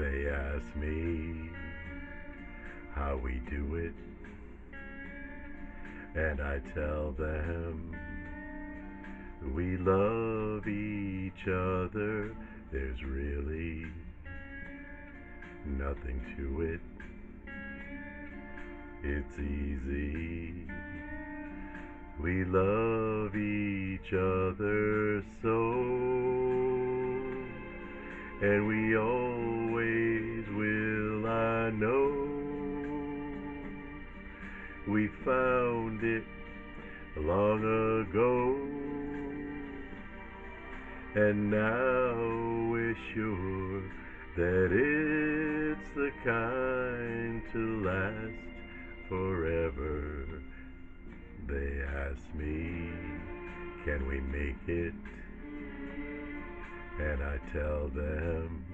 ask me how we do it, and I tell them we love each other. There's really nothing to it. It's easy. We love each other so, and we always we found it long ago, and now we're sure that it's the kind to last forever. They ask me, can we make it? And I tell them,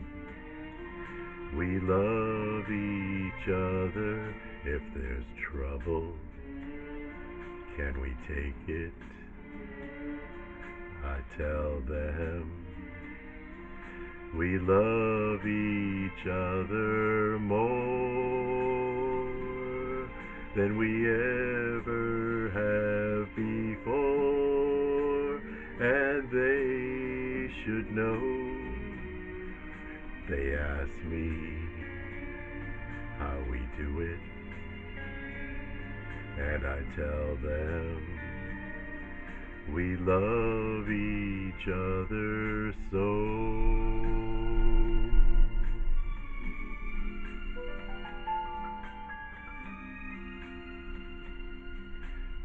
we love each other. If there's trouble, can we take it? I tell them, we love each other more than we ever have before, and they should know. They ask me how we do it, and I tell them we love each other so.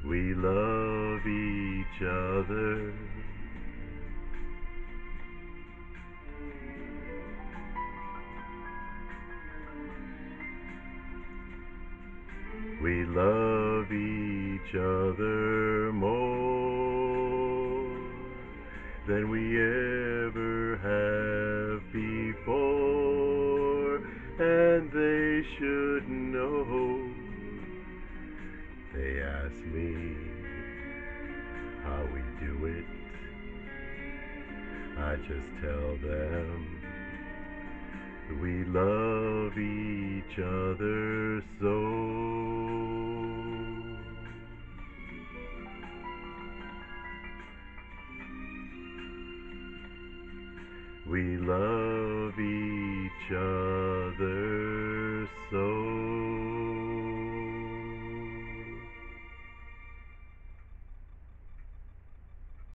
We love each other. We love each other more than we ever have before, and they should know. They ask me how we do it. I just tell them we love each other so. We love each other.